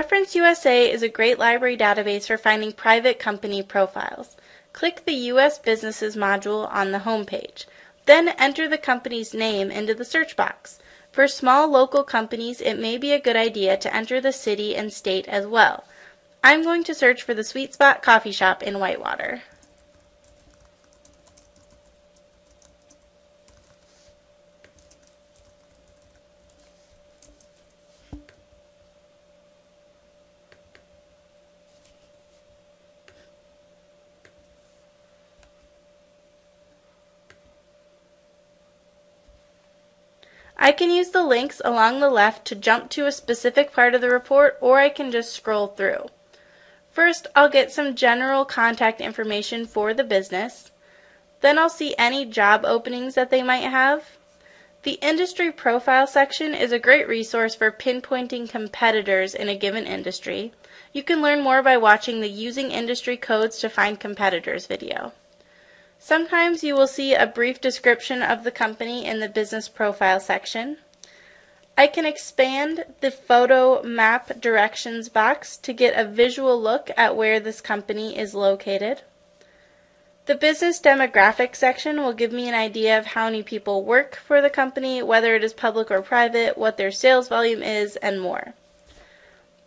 Reference USA is a great library database for finding private company profiles. Click the U.S. Businesses module on the home page. Then enter the company's name into the search box. For small local companies, it may be a good idea to enter the city and state as well. I'm going to search for the Sweet Spot Coffee Shop in Whitewater. I can use the links along the left to jump to a specific part of the report or I can just scroll through. First, I'll get some general contact information for the business. Then I'll see any job openings that they might have. The industry profile section is a great resource for pinpointing competitors in a given industry. You can learn more by watching the Using Industry Codes to Find Competitors video. Sometimes you will see a brief description of the company in the business profile section. I can expand the photo map directions box to get a visual look at where this company is located. The business demographics section will give me an idea of how many people work for the company, whether it is public or private, what their sales volume is, and more.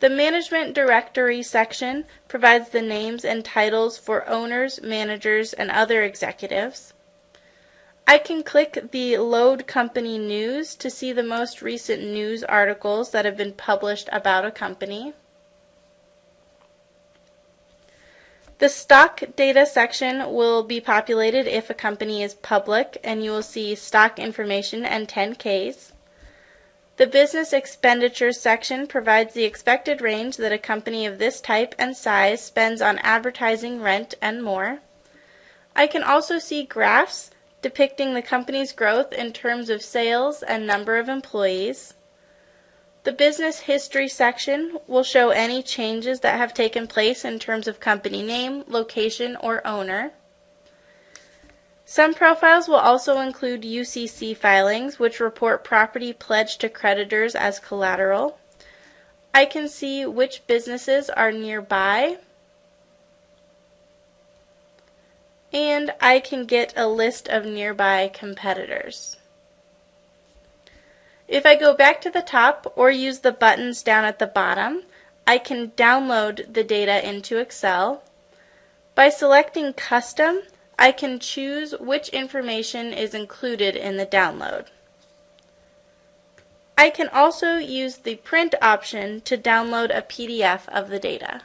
The Management Directory section provides the names and titles for owners, managers, and other executives. I can click the Load Company News to see the most recent news articles that have been published about a company. The stock data section will be populated if a company is public and you will see stock information and 10Ks. The Business Expenditures section provides the expected range that a company of this type and size spends on advertising, rent, and more. I can also see graphs depicting the company's growth in terms of sales and number of employees. The Business History section will show any changes that have taken place in terms of company name, location, or owner. Some profiles will also include UCC filings, which report property pledged to creditors as collateral. I can see which businesses are nearby. And I can get a list of nearby competitors. If I go back to the top or use the buttons down at the bottom, I can download the data into Excel. By selecting Custom, I can choose which information is included in the download. I can also use the print option to download a PDF of the data.